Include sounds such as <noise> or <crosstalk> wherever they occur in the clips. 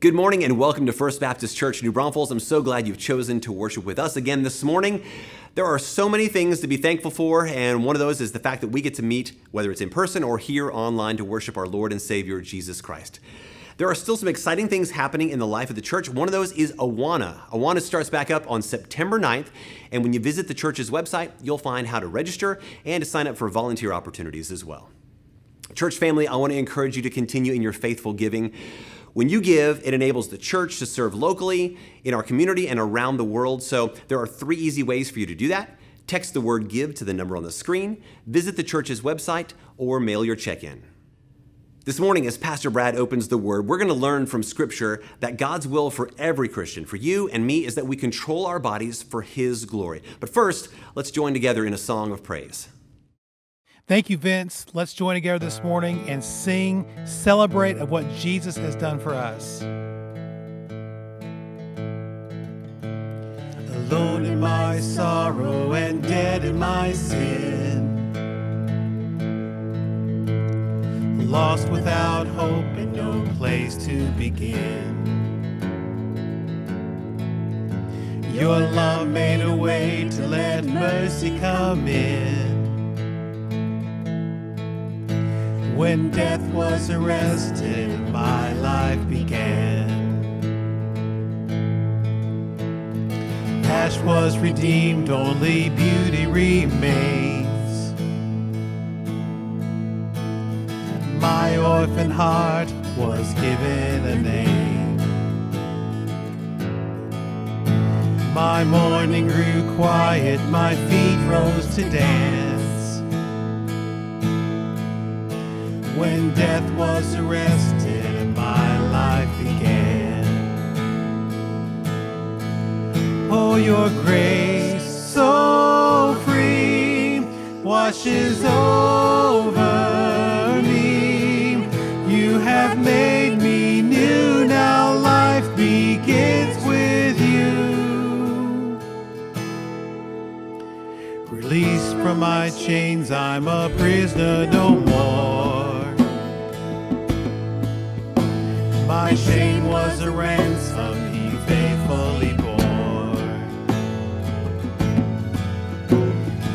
Good morning and welcome to First Baptist Church, New Braunfels. I'm so glad you've chosen to worship with us again this morning. There are so many things to be thankful for, and one of those is the fact that we get to meet, whether it's in person or here online, to worship our Lord and Savior, Jesus Christ. There are still some exciting things happening in the life of the church. One of those is Awana. Awana starts back up on September 9th, and when you visit the church's website, you'll find how to register and to sign up for volunteer opportunities as well. Church family, I want to encourage you to continue in your faithful giving. When you give, it enables the church to serve locally, in our community, and around the world. So there are three easy ways for you to do that. Text the word give to the number on the screen, visit the church's website, or mail your check in. This morning, as Pastor Brad opens the word, we're going to learn from Scripture that God's will for every Christian, for you and me, is that we control our bodies for His glory. But first, let's join together in a song of praise. Thank you, Vince. Let's join together this morning and sing, celebrate of what Jesus has done for us. Alone in my sorrow and dead in my sin. Lost without hope and no place to begin. Your love made a way to let mercy come in. When death was arrested, my life began. Ash was redeemed, only beauty remains. My orphan heart was given a name. My mourning grew quiet, my feet rose to dance. When death was arrested and my life began. Oh, your grace so free washes over me. You have made me new, now life begins with you. Released from my chains, I'm a prisoner no more. My shame was a ransom he faithfully bore.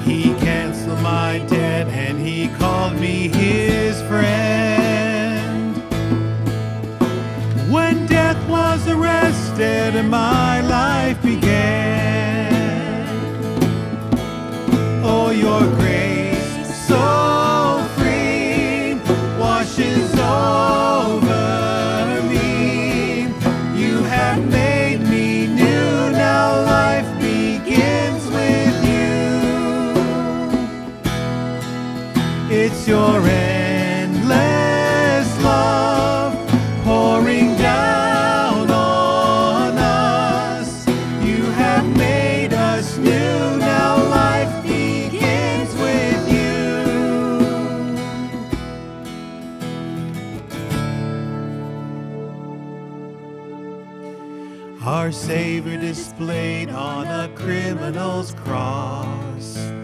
He canceled my debt and he called me his friend. When death was arrested and my Your endless love pouring down on us. You have made us new, now life begins with you. Our Savior displayed on a criminal's cross.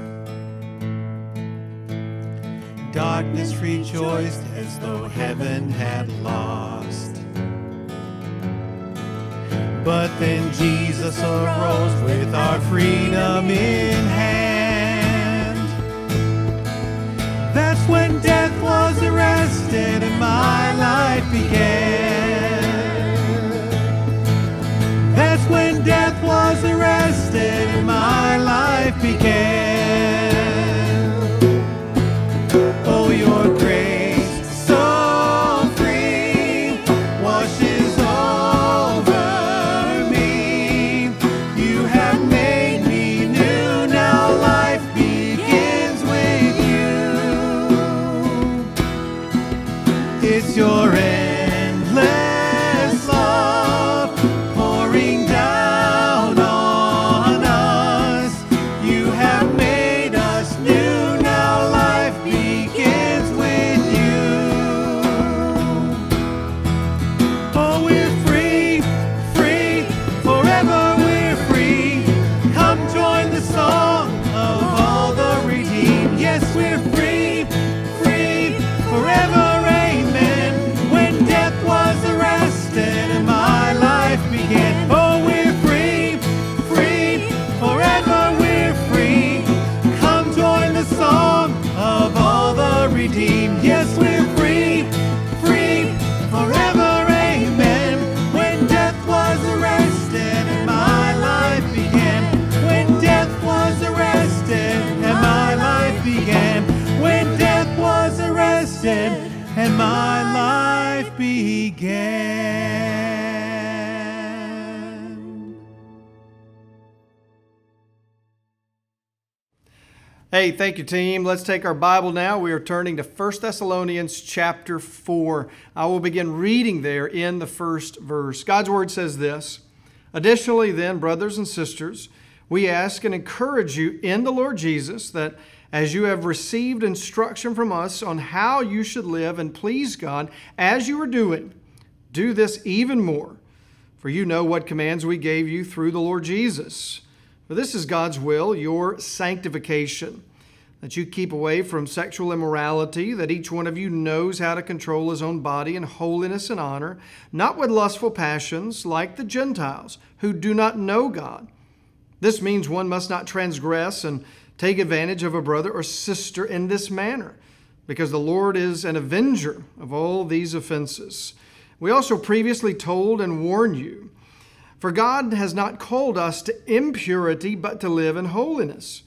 Darkness rejoiced as though heaven had lost. But then Jesus arose with our freedom in hand. That's when death was arrested and my life began. Hey, thank you, team. Let's take our Bible now. We are turning to 1 Thessalonians chapter 4. I will begin reading there in the first verse. God's word says this Additionally, then, brothers and sisters, we ask and encourage you in the Lord Jesus that as you have received instruction from us on how you should live and please God as you are doing, do this even more. For you know what commands we gave you through the Lord Jesus. For this is God's will, your sanctification, that you keep away from sexual immorality, that each one of you knows how to control his own body in holiness and honor, not with lustful passions like the Gentiles, who do not know God. This means one must not transgress and take advantage of a brother or sister in this manner, because the Lord is an avenger of all these offenses. We also previously told and warned you for God has not called us to impurity, but to live in holiness.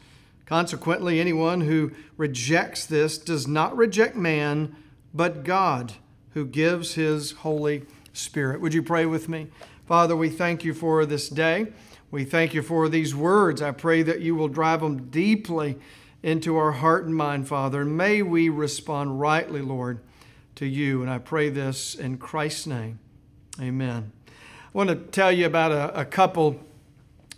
Consequently, anyone who rejects this does not reject man, but God, who gives his Holy Spirit. Would you pray with me? Father, we thank you for this day. We thank you for these words. I pray that you will drive them deeply into our heart and mind, Father. And may we respond rightly, Lord, to you. And I pray this in Christ's name. Amen. I want to tell you about a, a couple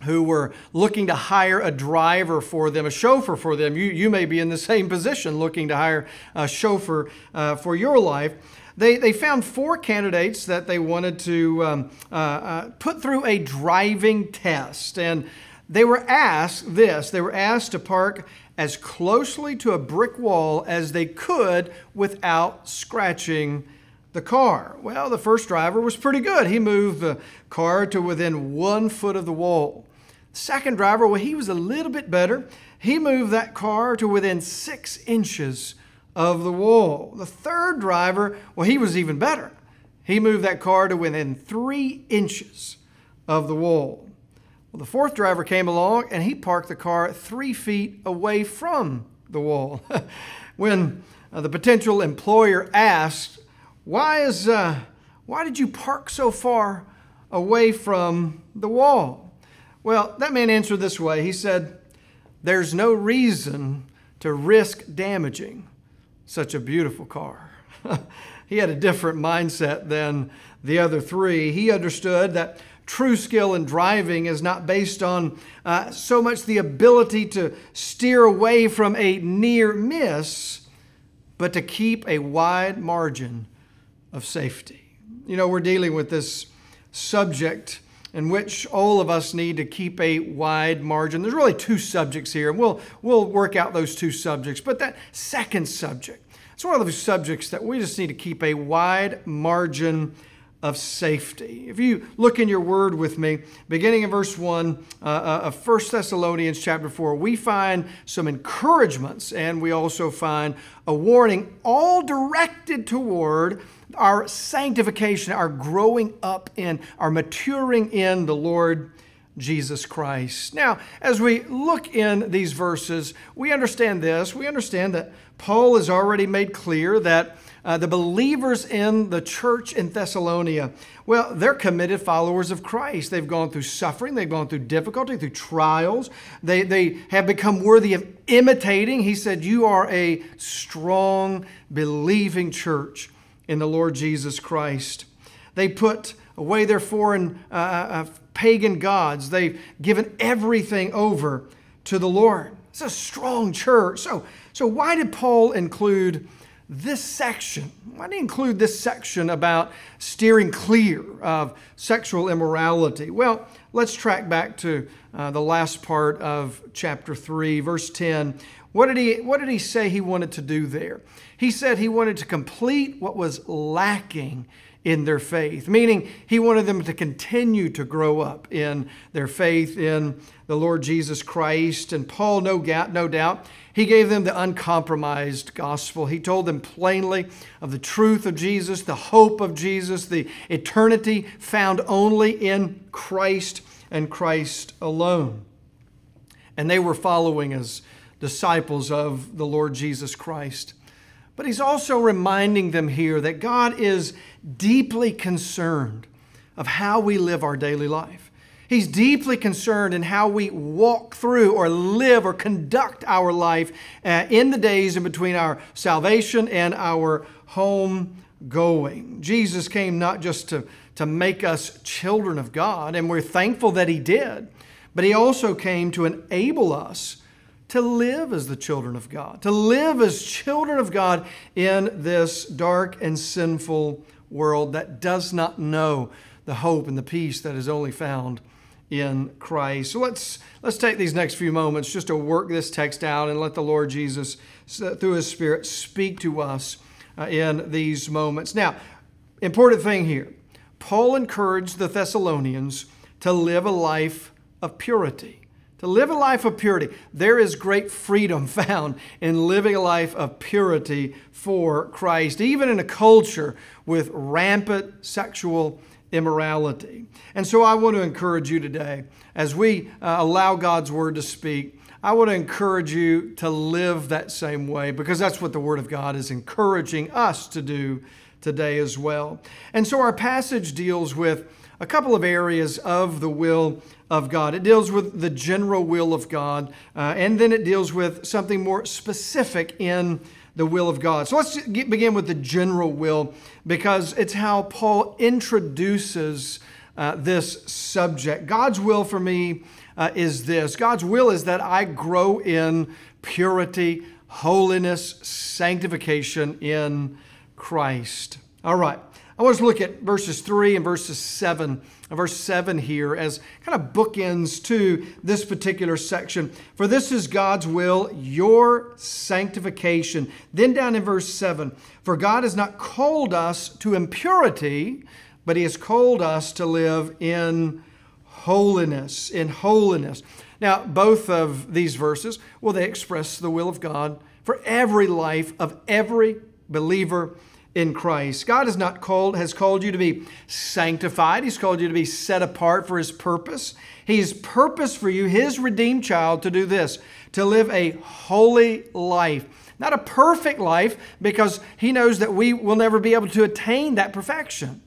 who were looking to hire a driver for them, a chauffeur for them. You, you may be in the same position looking to hire a chauffeur uh, for your life. They, they found four candidates that they wanted to um, uh, uh, put through a driving test. And they were asked this they were asked to park as closely to a brick wall as they could without scratching the car. Well, the first driver was pretty good. He moved the car to within one foot of the wall. Second driver, well, he was a little bit better. He moved that car to within six inches of the wall. The third driver, well, he was even better. He moved that car to within three inches of the wall. Well, the fourth driver came along and he parked the car three feet away from the wall. <laughs> when uh, the potential employer asked why, is, uh, why did you park so far away from the wall? Well, that man answered this way. He said, There's no reason to risk damaging such a beautiful car. <laughs> he had a different mindset than the other three. He understood that true skill in driving is not based on uh, so much the ability to steer away from a near miss, but to keep a wide margin of safety. You know, we're dealing with this subject in which all of us need to keep a wide margin. There's really two subjects here, and we'll, we'll work out those two subjects. But that second subject, it's one of those subjects that we just need to keep a wide margin of safety. If you look in your word with me, beginning in verse 1 uh, uh of 1 Thessalonians chapter 4, we find some encouragements and we also find a warning, all directed toward our sanctification, our growing up in, our maturing in the Lord Jesus Christ. Now, as we look in these verses, we understand this. We understand that Paul has already made clear that uh, the believers in the church in Thessalonia, well, they're committed followers of Christ. They've gone through suffering, they've gone through difficulty, through trials. They, they have become worthy of imitating. He said, You are a strong, believing church in the Lord Jesus Christ. They put away their foreign uh, uh, pagan gods. They've given everything over to the Lord. It's a strong church. So, so why did Paul include this section? Why did he include this section about steering clear of sexual immorality? Well, let's track back to uh, the last part of chapter 3, verse 10. What did, he, what did he say he wanted to do there? He said he wanted to complete what was lacking in their faith, meaning he wanted them to continue to grow up in their faith in the Lord Jesus Christ. And Paul, no, no doubt, he gave them the uncompromised gospel. He told them plainly of the truth of Jesus, the hope of Jesus, the eternity found only in Christ and Christ alone. And they were following as disciples of the Lord Jesus Christ. But he's also reminding them here that God is deeply concerned of how we live our daily life. He's deeply concerned in how we walk through or live or conduct our life uh, in the days in between our salvation and our home going. Jesus came not just to, to make us children of God, and we're thankful that He did, but He also came to enable us to live as the children of God, to live as children of God in this dark and sinful world that does not know the hope and the peace that is only found in Christ. So let's let's take these next few moments just to work this text out and let the Lord Jesus through his spirit speak to us uh, in these moments. Now, important thing here. Paul encouraged the Thessalonians to live a life of purity. To live a life of purity. There is great freedom <laughs> found in living a life of purity for Christ, even in a culture with rampant sexual immorality. And so I want to encourage you today, as we uh, allow God's word to speak, I want to encourage you to live that same way because that's what the Word of God is encouraging us to do today as well. And so our passage deals with a couple of areas of the will of God. It deals with the general will of God, uh, and then it deals with something more specific in the will of God. So let's get, begin with the general will because it's how Paul introduces uh, this subject. God's will for me uh, is this God's will is that I grow in purity, holiness, sanctification in Christ. All right. I want us to look at verses 3 and verses 7 verse 7 here as kind of bookends to this particular section. For this is God's will, your sanctification. Then down in verse 7 For God has not called us to impurity, but He has called us to live in holiness. In holiness. Now, both of these verses, well, they express the will of God for every life of every believer in Christ. God has not called has called you to be sanctified. He's called you to be set apart for his purpose. He's purposed for you, his redeemed child, to do this, to live a holy life. Not a perfect life because he knows that we will never be able to attain that perfection,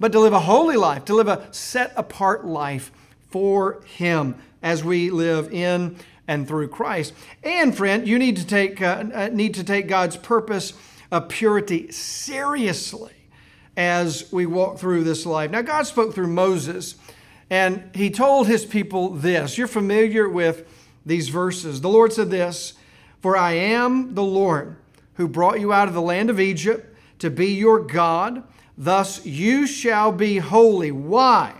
but to live a holy life, to live a set apart life for him as we live in and through Christ. And friend, you need to take uh, uh need to take God's purpose of purity seriously as we walk through this life. Now, God spoke through Moses, and he told his people this. You're familiar with these verses. The Lord said this For I am the Lord who brought you out of the land of Egypt to be your God. Thus you shall be holy. Why?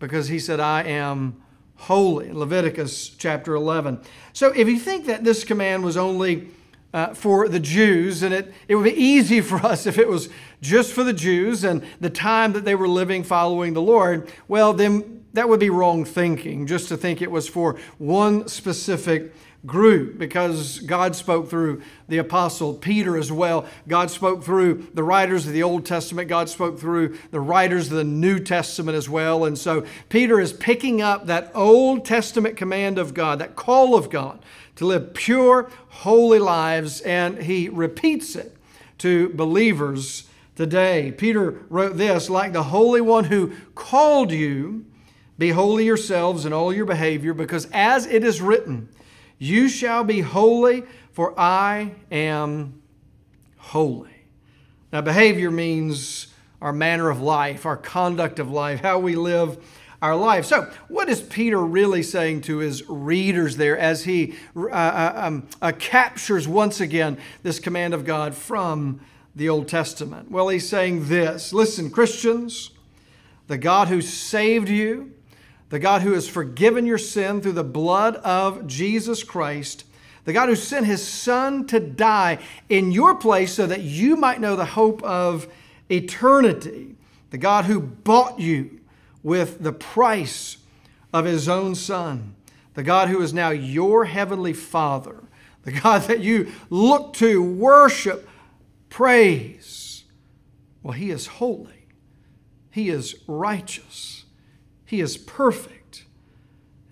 Because he said, I am holy. Leviticus chapter 11. So if you think that this command was only uh, for the Jews, and it, it would be easy for <laughs> us if it was just for the Jews and the time that they were living following the Lord. Well, then that would be wrong thinking, just to think it was for one specific group because God spoke through the apostle Peter as well. God spoke through the writers of the Old Testament. God spoke through the writers of the New Testament as well. And so Peter is picking up that Old Testament command of God, that call of God to live pure, holy lives, and he repeats it to believers today. Peter wrote this like the Holy One who called you, be holy yourselves in all your behavior, because as it is written, you shall be holy, for I am holy. Now, behavior means our manner of life, our conduct of life, how we live our life. So, what is Peter really saying to his readers there as he uh, uh, um, uh, captures once again this command of God from the Old Testament? Well, he's saying this Listen, Christians, the God who saved you, the God who has forgiven your sin through the blood of Jesus Christ, the God who sent his Son to die in your place so that you might know the hope of eternity, the God who bought you with the price of his own son, the God who is now your heavenly Father, the <laughs> God that you look to, worship, praise. Well, he is holy, he is righteous, he is perfect.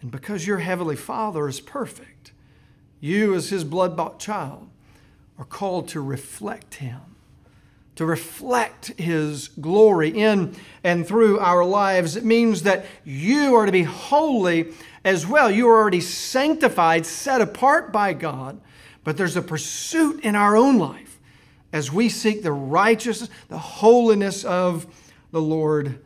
And because your heavenly Father is perfect, you, as his blood bought child, are called to reflect Him, to reflect His glory in and through our lives. It means that you are to be holy as well. You are already sanctified, set apart by God, but there's a pursuit in our own life as we seek the righteousness, the holiness of the Lord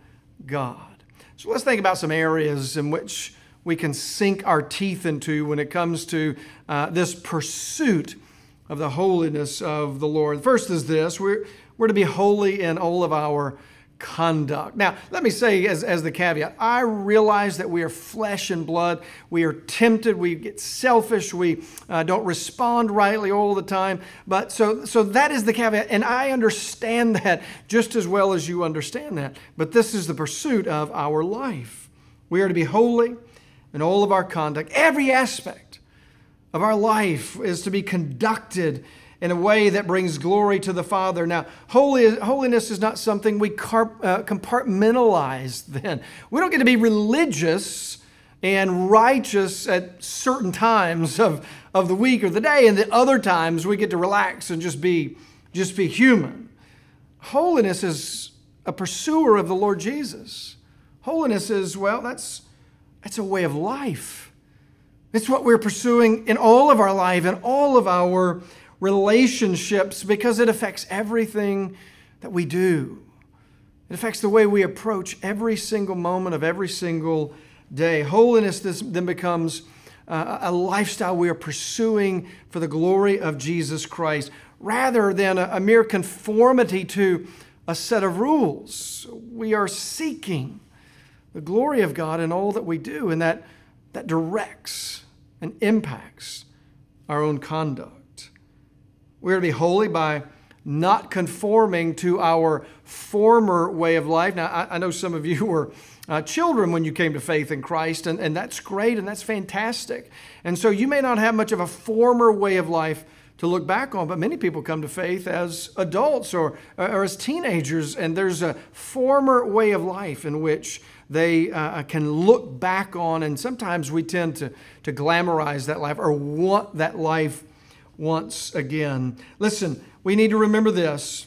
God. So let's think about some areas in which we can sink our teeth into when it comes to uh, this pursuit of the holiness of the Lord. First is this we're, we're to be holy in all of our conduct. Now, let me say as, as the caveat I realize that we are flesh and blood. We are tempted. We get selfish. We uh, don't respond rightly all the time. But so, so that is the caveat. And I understand <laughs> that just as well as you understand that. But this is the pursuit of our life. We are to be holy in all of our conduct. Every aspect of our life is to be conducted in a way that brings glory to the Father. Now, holy, holiness is not something we uh, compartmentalize then. We don't get to be religious and righteous at certain times <laughs> of, of the week or the day, and the other times we get to relax and just be, just be human. Holiness is a pursuer of the Lord Jesus. Holiness is, well, that's, that's a way of life. It's what we're pursuing in all of our life and all of our relationships because it affects everything that we do. It affects the way we approach every single moment of every single day. Holiness then becomes uh, a lifestyle we are pursuing for the glory of Jesus Christ rather than a, a mere conformity to a set of rules. We are seeking the glory of God in all that we do, and that, that directs and impacts our own conduct. We're to be holy by not conforming to our former way of life. Now, I, I know some of you <laughs> were uh, children when you came to faith in Christ, and, and that's great and that's fantastic. And so you may not have much of a former way of life to look back on, but many people come to faith as adults or, or as teenagers, and there's a former way of life in which they uh, can look back on, and sometimes we tend to, to glamorize that life or want that life once again. Listen, we need to remember this.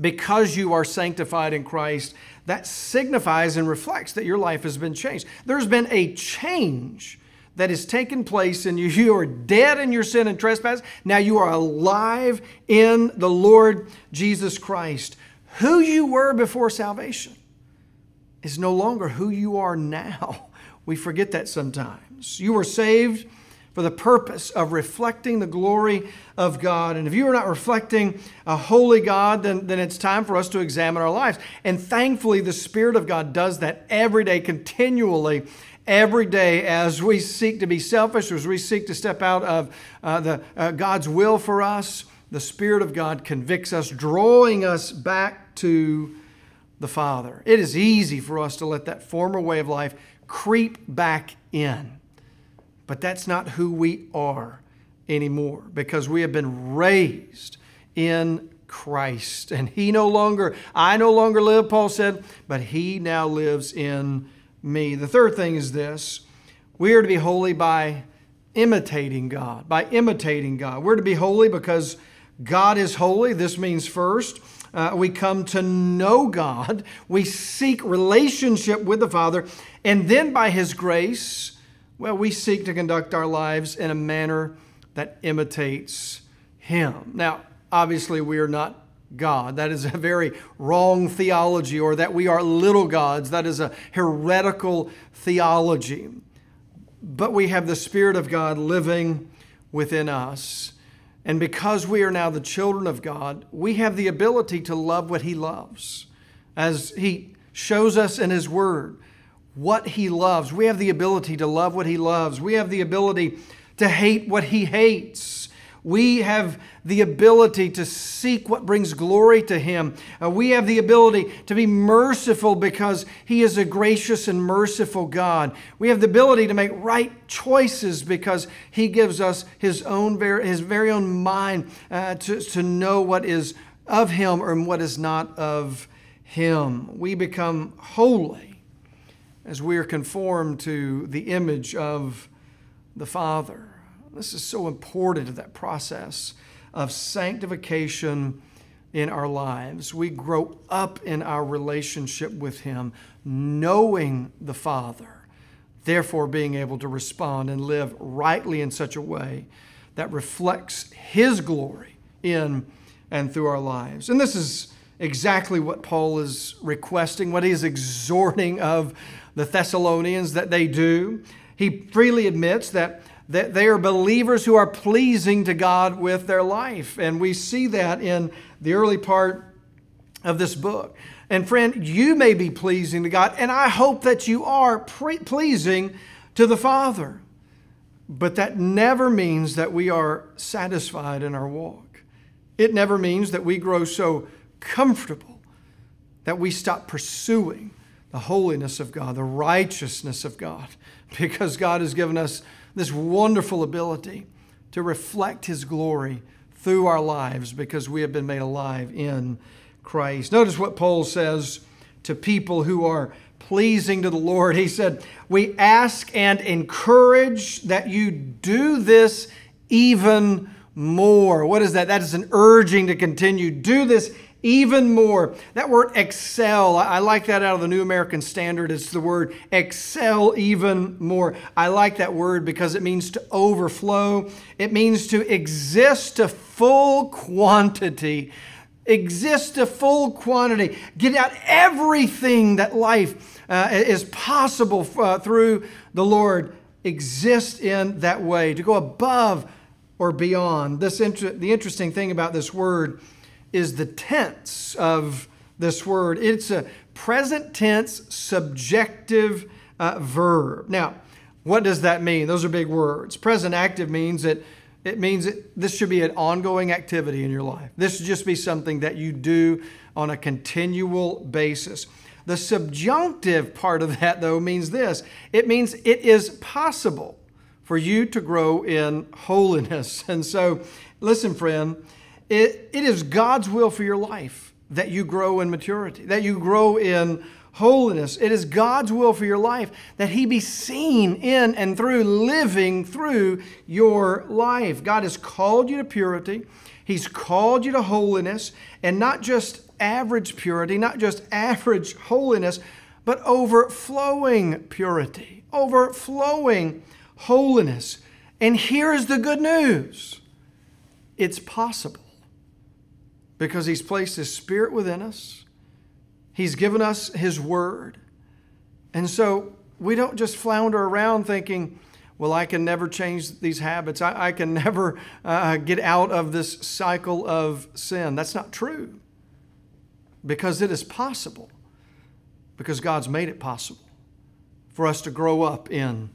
Because you are sanctified in Christ, that signifies and reflects that your life has been changed. There's been a change that has taken place in you. <laughs> You are dead in your sin and trespass. Now you are alive in the Lord Jesus Christ. Who you were before salvation is no longer who you are now. <laughs> We forget that sometimes. You were saved for the purpose of reflecting the glory of God. And if you are not reflecting a holy God, then, then it's time for us to examine our lives. And thankfully, the Spirit of God does that every day, continually, every day, as we seek to be selfish, as we seek to step out of uh, the, uh, God's will for us. The Spirit of God convicts us, drawing us back to the Father. It is easy for us to let that former way of life creep back in. But that's not who we are anymore because we have been raised in Christ. And He no longer, I no longer live, Paul said, but He now lives in me. The third thing is this we are to be holy by imitating God, by imitating God. We're to be holy because God is holy. This means first, uh, we come to know God, we seek relationship with the Father, and then by His grace, well, we seek to conduct our lives in a manner that imitates Him. Now, obviously, we are not God. That is a very wrong theology, or that we are little gods. That is a heretical theology. But we have the Spirit of God living within us. And because we are now the children of God, we have the ability to love what He loves. As He shows us in His Word, what he loves. We have the ability to love what he loves. We have the ability to hate what he hates. We have the ability to seek what brings glory to him. Uh, we have the ability to be merciful because he is a gracious and merciful God. We have the ability to make right choices because he gives us his own his very own mind uh, to, to know what is of him or what is not of him. We become holy as we are conformed to the image of the Father. This is so important to that process of sanctification in our lives. We grow up in our relationship with Him, knowing the Father, therefore being able to respond and live rightly in such a way that reflects His glory in and through our lives. And this is exactly what Paul is requesting, what he is exhorting of the Thessalonians that they do. He freely admits that, that they are believers who are pleasing to God with their life. And we see that in the early part of this book. And friend, you may be pleasing to God, and I hope that you are pleasing to the Father. But that never means that we are satisfied in our walk. It never means that we grow so comfortable that we stop pursuing the holiness of God, the righteousness of God, <laughs> because God has given us this wonderful ability to reflect His glory through our lives because we have been made alive in Christ. Notice what Paul says to people who are pleasing to the Lord. He said, We ask and encourage that you do this even more. What is that? That is an urging to continue. Do this even more. That word excel, I like that out of the New American Standard. It's the word excel even more. I like that word because it means to overflow, it means to exist to full quantity. Exist to full quantity. Get out everything that life uh, is possible uh, through the Lord. Exist in that way, to go above or beyond. This inter- the interesting thing about this word is the tense of this word. It's a present tense subjunctive uh, verb. Now, what does that mean? Those are big words. Present active means that it means that this should be an ongoing activity in your life. This should just be something that you do on a continual basis. The subjunctive part of that, though, means this it means it is possible for you to grow in holiness. <laughs> And so, listen, friend, it, it is God's will for your life that you grow in maturity, that you grow in holiness. It is God's will for your life that He be seen in and through living through your life. God has called you to purity, He's called you to holiness, and not just average purity, not just <laughs> average holiness, but overflowing purity, overflowing holiness. And here is the good news it's possible because He's placed His Spirit within us. He's given us His Word. And so we don't just flounder around thinking, well, I can never change these habits. I, I can <laughs> never uh, get out of this cycle of sin. That's not true because it is possible, because God's made it possible for us to grow up in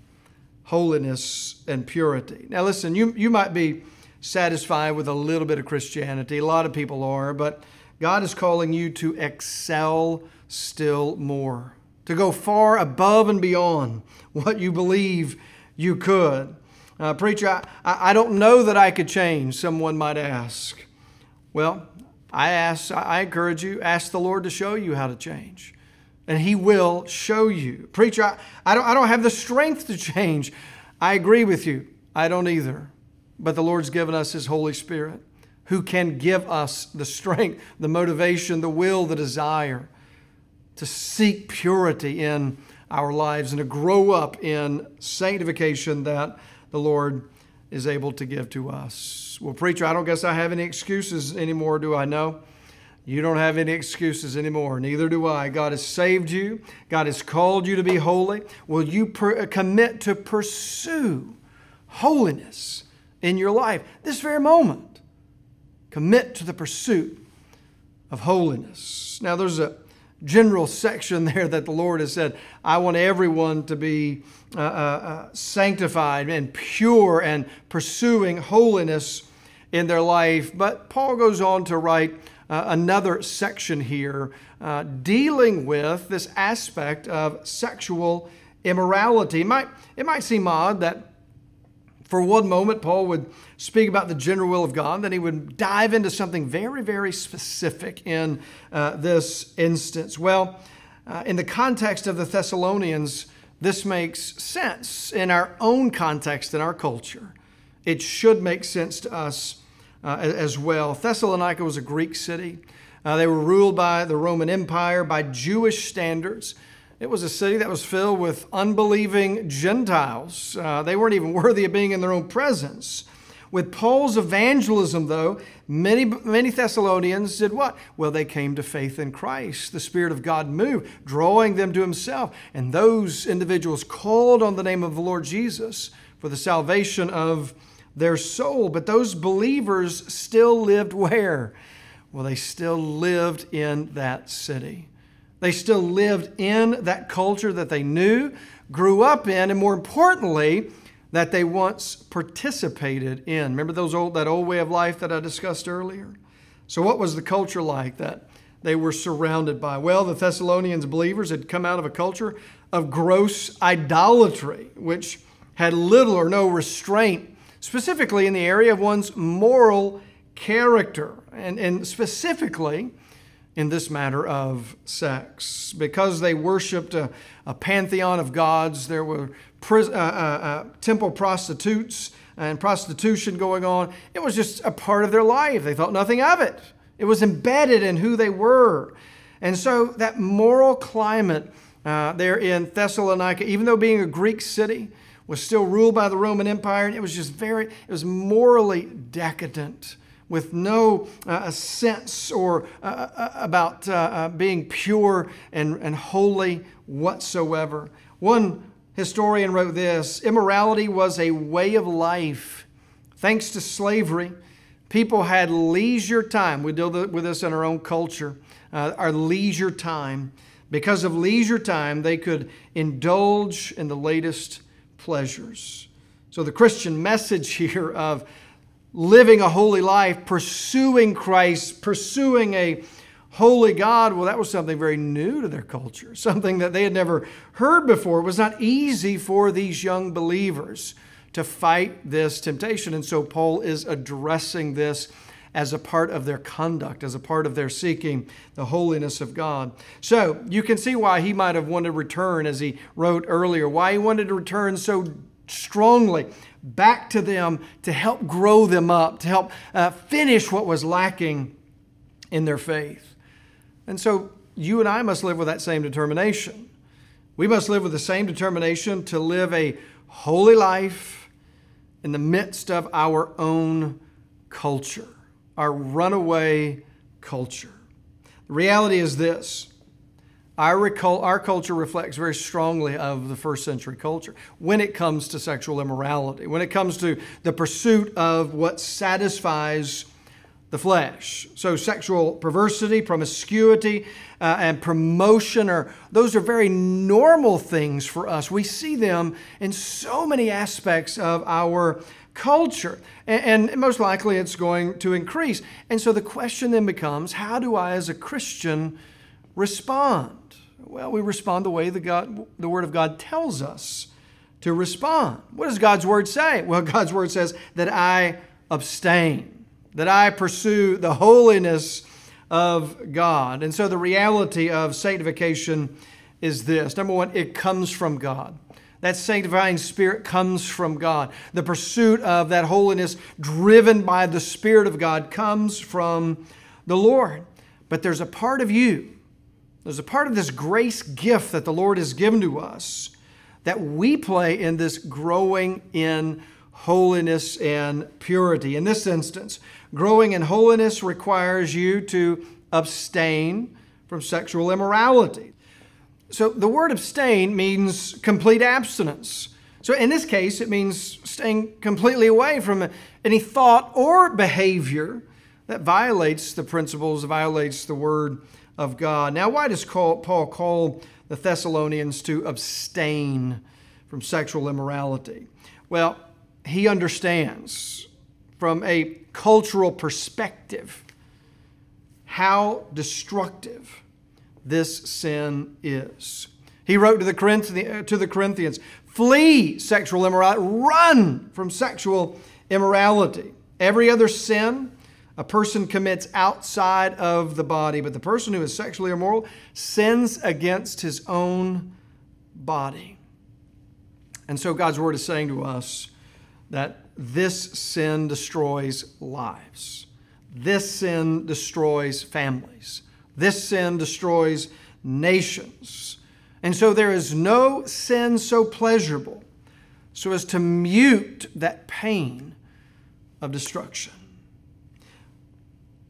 holiness and purity. Now, listen, you, you might be satisfied with a little bit of Christianity. A lot of people are, but God is calling you to excel still more, to go far above and beyond what you believe you could. Uh, preacher, I, I don't know that I could change, someone might ask. Well, I ask, I encourage you, ask the Lord to show you how to change. And He will show you. Preacher, I, I, don't, I don't have the strength to change. I agree with you. I don't either. But the Lord's given us His Holy Spirit who can give us the strength, the motivation, the will, the desire to seek purity in our lives and to grow up in sanctification that the Lord is able to give to us. Well, preacher, I don't guess I have any excuses anymore, do I know? You don't have any excuses anymore. Neither do I. God has saved you. God has called you to be holy. Will you per- uh, commit to pursue holiness in your life this very moment. Commit to the pursuit of holiness. Now, there's a general section <laughs> there that the Lord has said, I want everyone to be uh, uh, uh, sanctified and pure and pursuing holiness in their life. But Paul goes on to write uh, another section here uh, dealing with this aspect of sexual immorality. It might, it might seem odd that for one moment, Paul would speak about the general will of God, then he would dive into something very, very specific in uh, this instance. Well, uh, in the context of the Thessalonians, this makes sense. In our own context, in our culture, it should make sense to us uh, as well. Thessalonica was a Greek city. Uh, they were ruled by the Roman Empire by Jewish standards. It was a city that was filled with unbelieving Gentiles. Uh, they weren't even <laughs> worthy of being in their own presence. With Paul's evangelism, though, many, many Thessalonians did what? Well, they came to faith in Christ. The Spirit of God moved, drawing them to Himself. And those individuals called on the name of the Lord Jesus for the salvation of their soul. But those believers still lived <laughs> where? Well, they still lived in that city. They still lived in that culture that they knew, grew up in, and more importantly, that they once participated in. Remember those old, that old way of life that I discussed earlier? So, what was the culture like that they were surrounded by? Well, the Thessalonians believers had come out of a culture of gross idolatry, which had little or no restraint, specifically in the area of one's moral character, and, and specifically in this matter of sex. Because they worshiped a, a pantheon of gods, there were uh, uh, uh, temple prostitutes and prostitution going on. It was just a part of their life. They thought nothing of it. It was embedded in who they were. And so that moral climate uh, there in Thessalonica, even though being a Greek city, was still ruled by the Roman Empire, and it was just very, it was morally decadent with no uh, sense or uh, about being pure and, and holy whatsoever. One historian wrote this Immorality was a way of life. Thanks to slavery, people had leisure time. We deal with this in our own culture, uh, our leisure time. Because of leisure time, they could indulge in the latest pleasures. So, the Christian message <laughs> here of living a holy life, pursuing Christ, pursuing a holy God, well, that was something very new to their culture, <laughs> something that they had never heard before. It was not easy for these young believers to fight this temptation. And so Paul is addressing this as a part of their conduct, as a part of their seeking the holiness of God. So you can see why he might have wanted to return, as he wrote earlier, why he wanted to return so strongly back to them to help grow them up, to help uh, finish what was lacking in their faith. And so you and I must live with that same determination. We must live with the same determination to live a holy life in the midst of our own culture, our runaway culture. The reality is this our, our culture reflects very strongly of the first century culture when it comes to sexual immorality, when it comes to the pursuit of what satisfies the flesh. So, sexual perversity, promiscuity, uh, and promotion are those are very normal things for us. We see them in so many aspects of our culture, and, and most likely it's going to increase. And so the question then becomes how do I, as a Christian, respond? Well, we respond the way the, God, the Word of God tells us to respond. What does God's Word say? <laughs> Well, God's Word says that I abstain that I pursue the holiness of God. And so the reality of sanctification is this number one, it comes from God. That sanctifying spirit comes from God. The pursuit of that holiness, driven by the Spirit of God, comes from the Lord. But there's a part of you, there's a part of this grace gift that the Lord has given to us that we play in this growing in holiness and purity. In this instance, growing in holiness requires you to abstain from sexual immorality. So the word abstain means complete abstinence. So in this case, it means staying completely away from any thought or behavior that violates the principles, violates the word of God. Now, why does Paul call the Thessalonians to abstain from sexual immorality? Well, he understands from a cultural perspective how destructive this sin is. He wrote to the, Corinthians, uh, to the Corinthians flee sexual immorality, run from sexual immorality. Every other sin a person commits outside of the body, but the person who is sexually immoral sins against his own body. And so God's word is saying to us that this sin destroys lives. This sin destroys families. This sin destroys nations. And so there is no sin so pleasurable so as to mute that pain of destruction.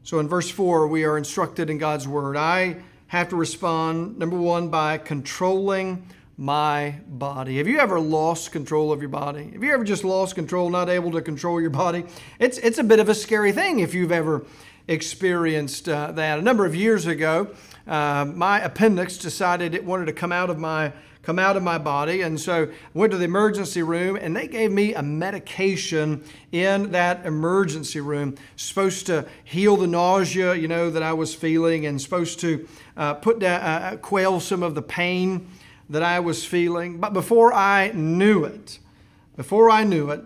So in verse 4, we are instructed in God's word. I have to respond, number one, by controlling my body. Have you ever lost control of your body? Have you ever just lost control, not able to control your body? It's, it's a bit of a scary thing if you've ever experienced uh, that. A number of years ago, uh, my appendix decided it wanted to come out of my come out of my body. And so I went to the emergency room and they gave me a medication in that emergency room, supposed to heal the nausea, you know, that I was feeling and supposed to uh, put down, uh, quell some of the pain that I was feeling. But before I knew it, before I knew it,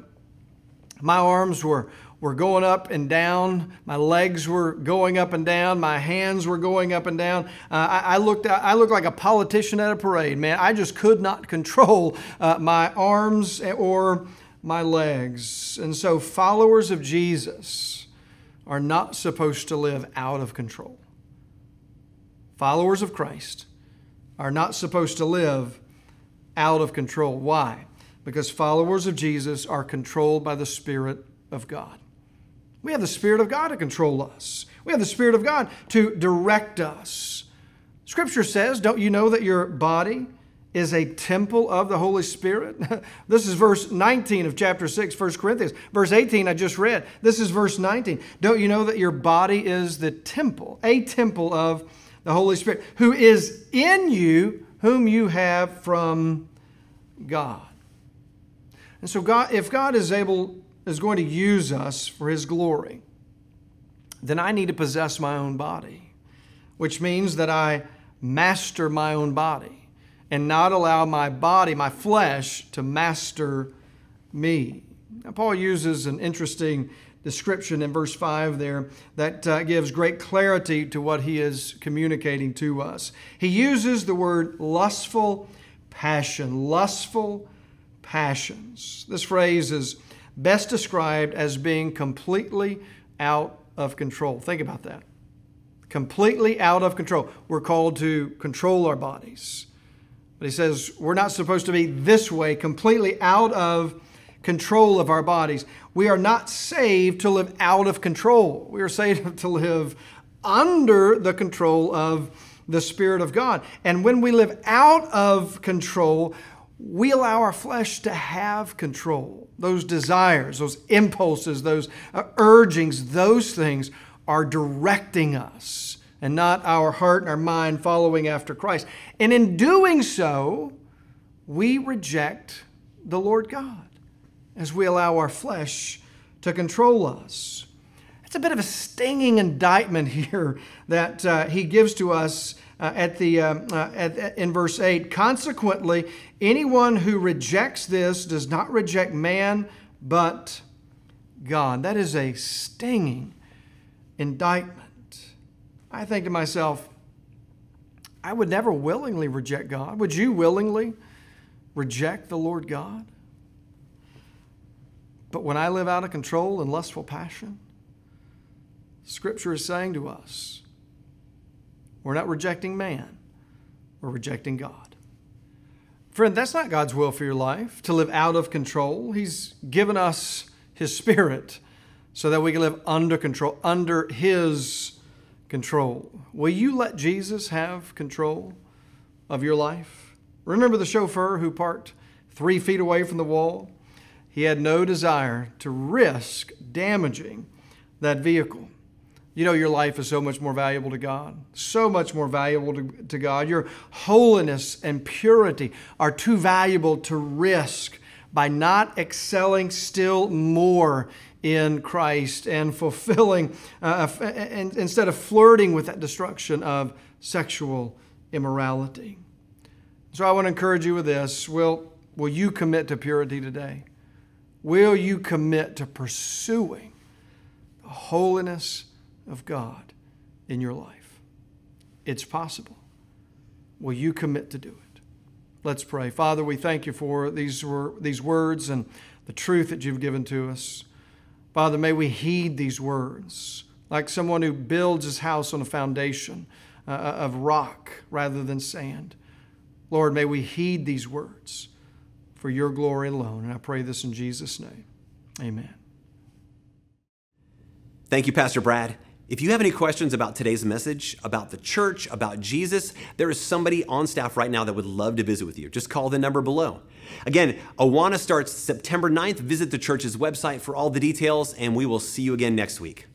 my arms were were going up and down. My legs were going up and down. My hands were going up and down. Uh, I, I, looked, I looked like a politician at a parade, man. I just could not <laughs> control uh, my arms or my legs. And so, followers of Jesus are not supposed to live out of control. Followers of Christ are not supposed to live out of control. Why? Because followers of Jesus are controlled by the Spirit of God. We have the Spirit of God to control us. We have the Spirit of God to direct us. Scripture says, Don't you know that your body is a temple of the Holy Spirit? <laughs> this is verse 19 of chapter 6, 1 Corinthians. Verse 18, I just read. This is verse 19. Don't you know that your body is the temple, a temple of the Holy Spirit, who is in you, whom you have from God? And so, God, if God is able is going to use us for His glory, then I need to possess my own body, which means that I master my own body and not allow my body, my flesh, to master me. Now, Paul uses an interesting description in verse 5 there that uh, gives great clarity to what he is communicating to us. He uses the word lustful passion, lustful passions. This phrase is best described as being completely out of control. Think about that. Completely out of control. We're called to control our bodies. But he says we're not supposed to be this way, completely out of control of our bodies. We are not saved to live out of control. We are saved <laughs> to live under the control of the Spirit of God. And when we live out of control, we allow our flesh to have control. Those desires, those impulses, those uh, urgings, those things are directing us and not our heart and our mind following after Christ. And in doing so, we reject the Lord God as we allow our flesh to control us. It's a bit of a stinging indictment <laughs> here that uh, he gives to us uh, at the, uh, uh, at, in verse 8. Consequently, anyone who rejects this does not reject man, but God. That is a stinging indictment. I think to myself, I would never willingly reject God. Would you willingly reject the Lord God? But when I live out of control and lustful passion, Scripture is saying to us, we're not rejecting man, we're rejecting God. Friend, that's not God's will for your life, to live out of control. He's given us His Spirit so that we can live under control, under His control. Will you let Jesus have control of your life? Remember the chauffeur who parked three feet away from the wall? He had no desire to risk damaging that vehicle. You know, your life is so much more valuable to God, so much more valuable to, to God. Your holiness and purity are too valuable to risk by not excelling still more in Christ and fulfilling, uh, and, instead of flirting with that destruction of sexual immorality. So I want to encourage you with this. Will, will you commit to purity today? Will you commit to pursuing holiness of God in your life. It's possible. Will you commit to do it? Let's pray. Father, we thank you for these, were, these words. And the truth that you've given to us. Father, may we heed these words like someone who builds his house on a foundation uh, of rock rather than sand. Lord, may we heed these words for your glory alone. And I pray this in Jesus' name. Amen. Thank you, Pastor Brad. If you have any questions about today's message, about the church, about Jesus, there is somebody on staff right now that would love to visit with you. Just call the number below. Again, Awana starts September 9th. Visit the church's website for all the details, and we will see you again next week.